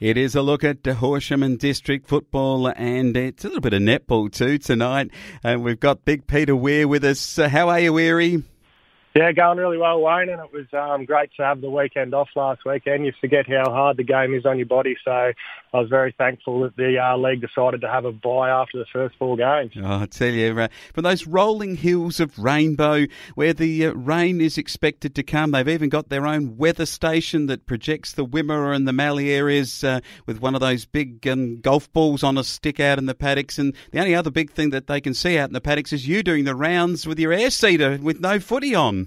It is a look at the Horsham and District football, and it's a little bit of netball too tonight. And we've got Big Peter Weir with us. Uh, how are you, Weary? Yeah, going really well, Wayne, and it was um, great to have the weekend off last weekend. You forget how hard the game is on your body, so I was very thankful that the uh, league decided to have a bye after the first four games. Oh, I tell you, uh, from those rolling hills of Rainbow, where the uh, rain is expected to come, they've even got their own weather station that projects the Wimmera and the Mallee areas uh, with one of those big um, golf balls on a stick out in the paddocks. And the only other big thing that they can see out in the paddocks is you doing the rounds with your air seeder with no footy on.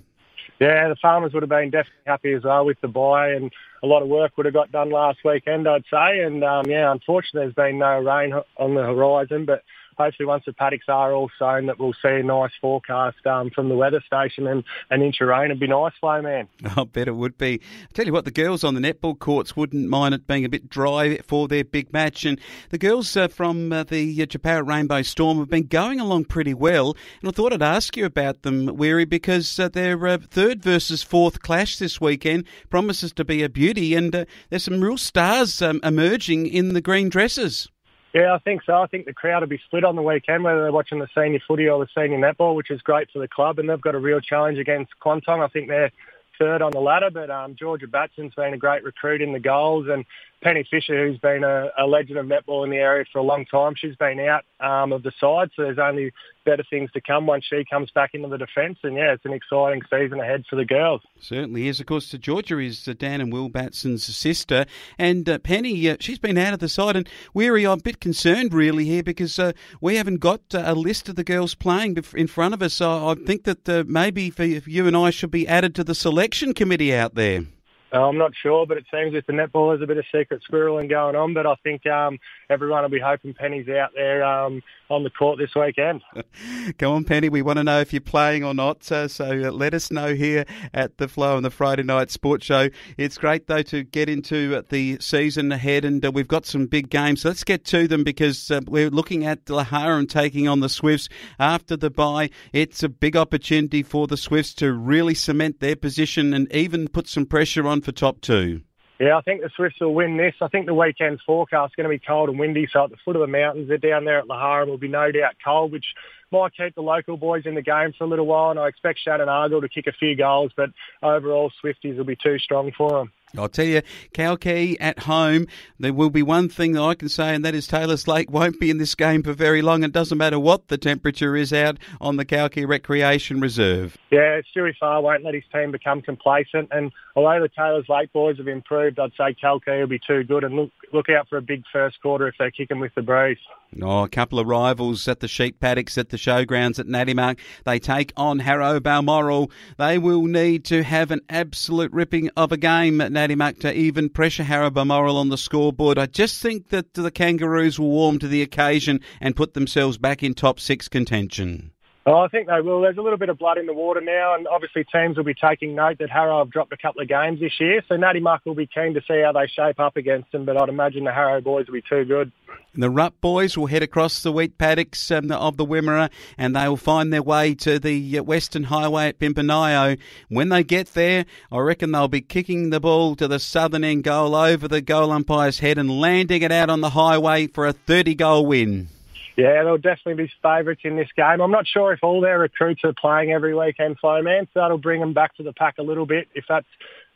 Yeah, the farmers would have been definitely happy as well with the bye, and a lot of work would have got done last weekend, I'd say. And um, yeah, unfortunately, there's been no rain on the horizon, but hopefully once the paddocks are all sown that we'll see a nice forecast um, from the weather station and an inch of rain. It'd be nice, flow man. I bet it would be. I tell you what, the girls on the netball courts wouldn't mind it being a bit dry for their big match. And the girls uh, from uh, the uh, Rainbow Storm have been going along pretty well. And I thought I'd ask you about them, Weary, because uh, their uh, third versus fourth clash this weekend promises to be a beauty. And uh, there's some real stars um, emerging in the green dresses. Yeah, I think so. I think the crowd will be split on the weekend, whether they're watching the senior footy or the senior netball, which is great for the club. And they've got a real challenge against Quantong. I think they're third on the ladder, but um, Georgia Batson's been a great recruit in the goals, and Penny Fisher, who's been a, a, legend of netball in the area for a long time, she's been out um, of the side, so there's only better things to come once she comes back into the defence. And yeah, it's an exciting season ahead for the girls. Certainly is. Of course, Georgia is uh, Dan and Will Batson's sister, and uh, Penny, uh, she's been out of the side. And Weary, I'm a bit concerned really here because uh, we haven't got uh, a list of the girls playing in front of us. So I think that uh, maybe for you and I should be added to the selection committee out there. Uh, I'm not sure, but it seems with the netball there's a bit of secret squirreling going on. But I think um, everyone will be hoping Penny's out there um, on the court this weekend. Go on, Penny. We want to know if you're playing or not. Uh, so uh, let us know here at the Flow on the Friday Night Sports Show. It's great, though, to get into the season ahead, and uh, we've got some big games. So let's get to them because uh, we're looking at Laharum taking on the Swifts after the bye. It's a big opportunity for the Swifts to really cement their position and even put some pressure on for top two? Yeah, I think the Swifts will win this. I think the weekend's forecast is going to be cold and windy, so at the foot of the mountains, they're down there at Laharum will be no doubt cold, which might keep the local boys in the game for a little while, and I expect Shannon Argyle to kick a few goals, but overall Swifties will be too strong for them. I'll tell you, Kalkee at home, there will be one thing that I can say, and that is Taylor's Lake won't be in this game for very long. It doesn't matter what the temperature is out on the Kalkee Recreation Reserve. Yeah, Stewie Farr won't let his team become complacent. And although the Taylor's Lake boys have improved, I'd say Kalkee will be too good. And look, look out for a big first quarter if they're kicking with the breeze. Oh, a couple of rivals at the sheep paddocks at the showgrounds at Natimuk. They take on Harrow Balmoral. They will need to have an absolute ripping of a game at Natimuk to even pressure Balmoral on the scoreboard. I just think that the Kangaroos will warm to the occasion and put themselves back in top six contention. Oh, I think they will. There's a little bit of blood in the water now, and obviously teams will be taking note that Harrow have dropped a couple of games this year, so Natimuk will be keen to see how they shape up against them, but I'd imagine the Harrow boys will be too good. The Rupp boys will head across the wheat paddocks um, of the Wimmera and they will find their way to the uh, Western Highway at Pimpinio. When they get there, I reckon they'll be kicking the ball to the southern end goal over the goal umpire's head and landing it out on the highway for a 30 goal win. Yeah, they'll definitely be favourites in this game. I'm not sure if all their recruits are playing every weekend, Flowman, so that'll bring them back to the pack a little bit if that's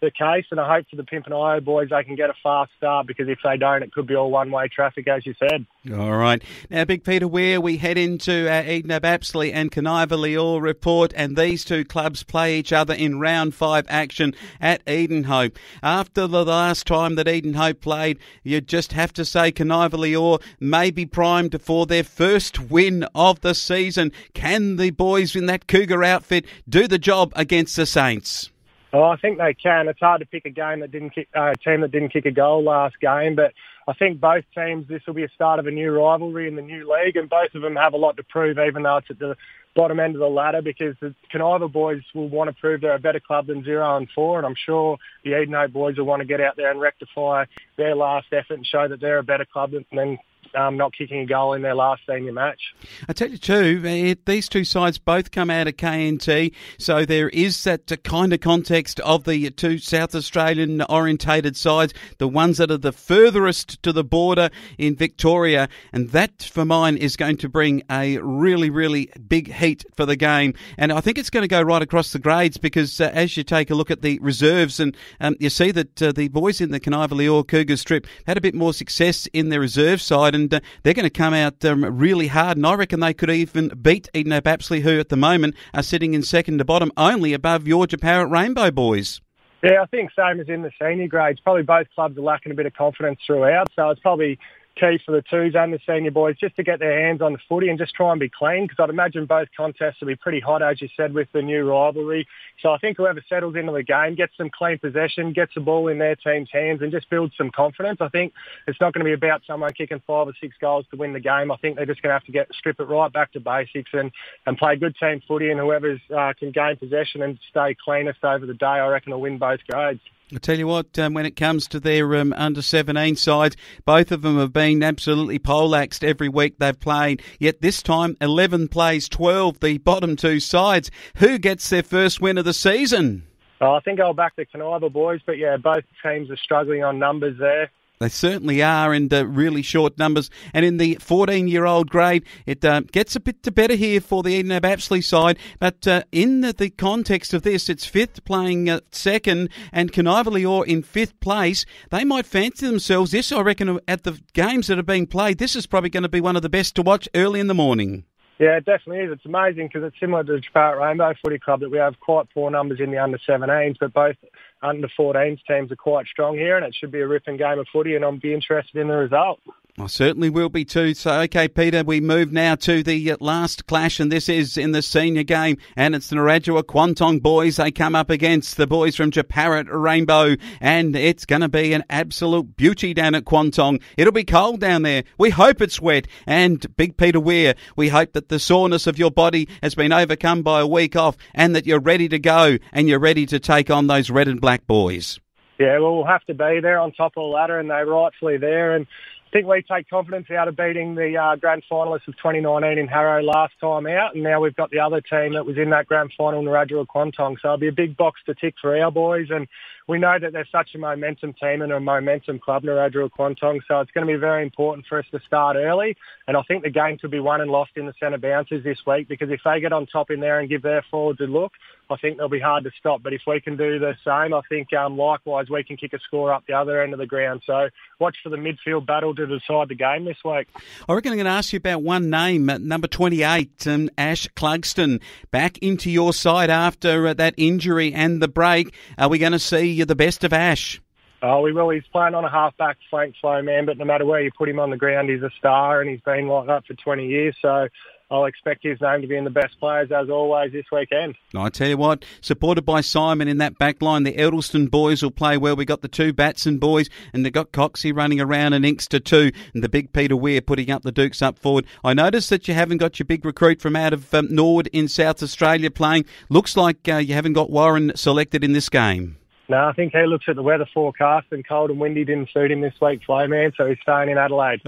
the case. And I hope for the Pimpinio boys they can get a fast start because if they don't, it could be all one-way traffic, as you said. All right. Now, Big Peter, where we head into uh, our Edenhope Apsley and Kaniva All report, and these two clubs play each other in round five action at Edenhope. After the last time that Edenhope played, you just have to say Kaniva Orr may be primed for their first win of the season. Can the boys in that Cougar outfit do the job against the Saints? Oh, I think they can. It's hard to pick a game that didn't kick, uh, team that didn't kick a goal last game, but I think both teams, this will be a start of a new rivalry in the new league, and both of them have a lot to prove, even though it's at the bottom end of the ladder, because the Kaniva boys will want to prove they're a better club than zero and four, and I'm sure the Edenhope boys will want to get out there and rectify their last effort and show that they're a better club than um, not kicking a goal in their last senior match. I tell you too, eh, these two sides both come out of KNT, so there is that kind of context of the two South Australian orientated sides, the ones that are the furthest to the border in Victoria, and that for mine is going to bring a really, really big heat for the game. And I think it's going to go right across the grades because uh, as you take a look at the reserves and um, you see that uh, the boys in the Kaniva Cougars trip had a bit more success in their reserve side and uh, they're going to come out um, really hard. And I reckon they could even beat Edenhope Apsley, who at the moment are sitting in second to bottom, only above your Parrot Rainbow boys. Yeah, I think same as in the senior grades. Probably both clubs are lacking a bit of confidence throughout, so it's probably key for the twos and the senior boys just to get their hands on the footy and just try and be clean because I'd imagine both contests will be pretty hot, as you said, with the new rivalry. So I think whoever settles into the game gets some clean possession, gets the ball in their team's hands and just builds some confidence. I think it's not going to be about someone kicking five or six goals to win the game. I think they're just going to have to get strip it right back to basics and, and play good team footy and whoever uh, can gain possession and stay cleanest over the day, I reckon will win both grades. I tell you what, um, when it comes to their um, under 17 sides, both of them have been absolutely poleaxed every week they've played. Yet this time, 11 plays 12, the bottom two sides. Who gets their first win of the season? Oh, I think I'll back the Kaniva boys, but yeah, both teams are struggling on numbers there. They certainly are in uh, really short numbers. And in the 14 year old grade, it uh, gets a bit better here for the Edenhope Apsley side. But uh, in the, the, context of this, it's fifth playing second and Kaniva in fifth place. They might fancy themselves this, I reckon, at the games that are being played. This is probably going to be one of the best to watch early in the morning. Yeah, it definitely is. It's amazing because it's similar to the Parrot Rainbow Footy Club that we have quite poor numbers in the under 17s, but both under 14s teams are quite strong here, and it should be a ripping game of footy, and I'll be interested in the result. I certainly will be too. So, okay, Peter, we move now to the last clash, and this is in the senior game, and it's the Noradjuha Quantong boys. They come up against the boys from Jeparit Rainbow, and it's going to be an absolute beauty down at Quantong. It'll be cold down there. We hope it's wet. And Big Peter Weir, we hope that the soreness of your body has been overcome by a week off, and that you're ready to go, and you're ready to take on those red and black boys. Yeah, well, we'll have to be there on top of the ladder, and they're rightfully there. And I think we take confidence out of beating the uh, grand finalists of 2019 in Harrow last time out, and now we've got the other team that was in that grand final, Noradjuha Quantong. So it'll be a big box to tick for our boys, and we know that they're such a momentum team and a momentum club, Noradjuha Quantong. So it's going to be very important for us to start early, and I think the game could be won and lost in the centre bounces this week because if they get on top in there and give their forwards a look, I think they'll be hard to stop. But if we can do the same, I think um, likewise we can kick a score up the other end of the ground. So watch for the midfield battle to decide the game this week. I reckon I'm going to ask you about one name, uh, number 28, um, Ash Clugston, back into your side after uh, that injury and the break. Are we going to see the best of Ash? Oh, we will. He's playing on a half-back flank flow man, but no matter where you put him on the ground, he's a star, and he's been like that for 20 years. So I'll expect his name to be in the best players as always this weekend. I tell you what, supported by Simon in that back line, the Edelson boys will play well. We got the two Batson boys, and they got Coxie running around and Inkster too, and the big Peter Weir putting up the Dukes up forward. I noticed that you haven't got your big recruit from out of um, Nord in South Australia playing. Looks like uh, you haven't got Warren selected in this game. No, I think he looks at the weather forecast and cold and windy didn't suit him this week, man. so he's staying in Adelaide.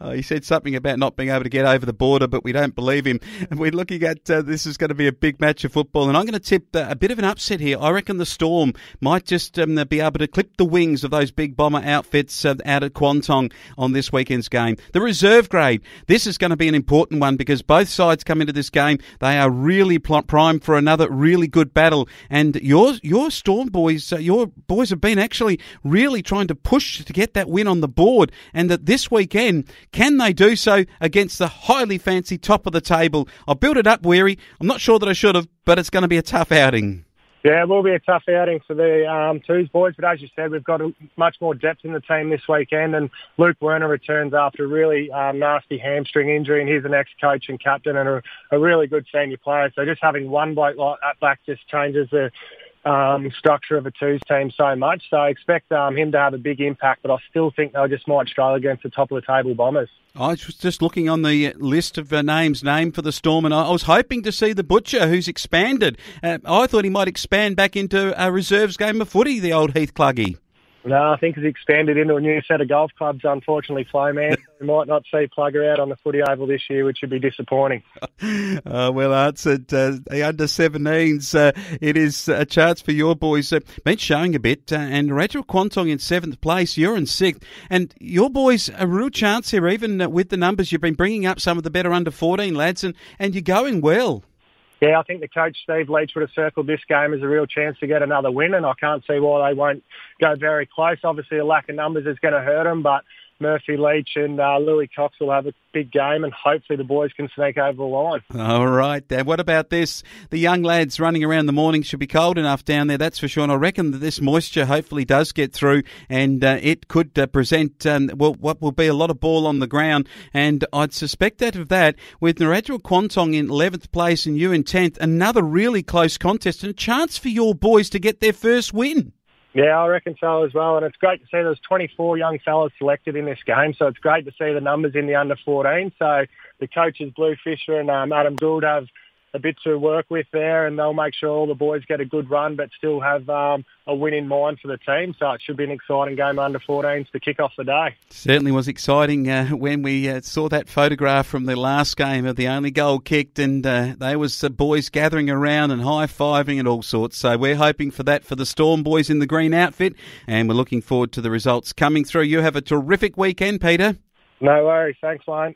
oh, he said something about not being able to get over the border, but we don't believe him. And we're looking at uh, this is going to be a big match of football, and I'm going to tip uh, a bit of an upset here. I reckon the Storm might just um, be able to clip the wings of those big bomber outfits uh, out at Quantong on this weekend's game. The reserve grade, this is going to be an important one because both sides come into this game. They are really primed for another really good battle, and your your Storm boys boys, uh, your boys have been actually really trying to push to get that win on the board, and that this weekend can they do so against the highly fancy top of the table? I built it up, weary. I'm not sure that I should have, but it's going to be a tough outing. Yeah, it will be a tough outing for the um, Twos boys, but as you said, we've got a, much more depth in the team this weekend, and Luke Werner returns after a really um, nasty hamstring injury, and he's an ex-coach and captain and a, a really good senior player. So just having one bloke like that back just changes the um, structure of a twos team so much. So I expect um, him to have a big impact, but I still think they just might struggle against the top of the table Bombers. I was just looking on the list of names named for the Storm, and I was hoping to see the Butcher, who's expanded. Uh, I thought he might expand back into a reserves game of footy, the old Heath Cluggy. No, I think he's expanded into a new set of golf clubs, unfortunately, Flo, man. we might not see Plugger out on the footy oval this year, which would be disappointing. uh, well answered. Uh, the under 17s, uh, it is a chance for your boys. Uh, been showing a bit, uh, and Rachel Quantong in seventh place, you're in sixth. And your boys, a real chance here, even uh, with the numbers. You've been bringing up some of the better under 14 lads, and, and you're going well. Yeah, I think the coach Steve Leach would have circled this game as a real chance to get another win, and I can't see why they won't go very close. Obviously, a lack of numbers is going to hurt them, but Murphy Leach and uh, Louis Cox will have a big game, and hopefully the boys can sneak over the line. All right, Dad. What about this? The young lads running around the morning should be cold enough down there, that's for sure. And I reckon that this moisture hopefully does get through, and uh, it could uh, present um, well what will be a lot of ball on the ground. And I'd suspect that of that with Noradjuha Quantong in 11th place and you in 10th, another really close contest and a chance for your boys to get their first win. Yeah, I reckon so as well. And it's great to see there's 24 young fellas selected in this game. So it's great to see the numbers in the under 14. So the coaches, Blue Fisher and um, Adam Gould, have a bit to work with there, and they'll make sure all the boys get a good run, but still have um, a win in mind for the team. So it should be an exciting game under 14s to kick off the day. Certainly was exciting uh, when we uh, saw that photograph from the last game of the only goal kicked, and uh, there was the boys gathering around and high fiving and all sorts. So we're hoping for that for the Storm boys in the green outfit, and we're looking forward to the results coming through. You have a terrific weekend, Peter. No worries. Thanks, Lane.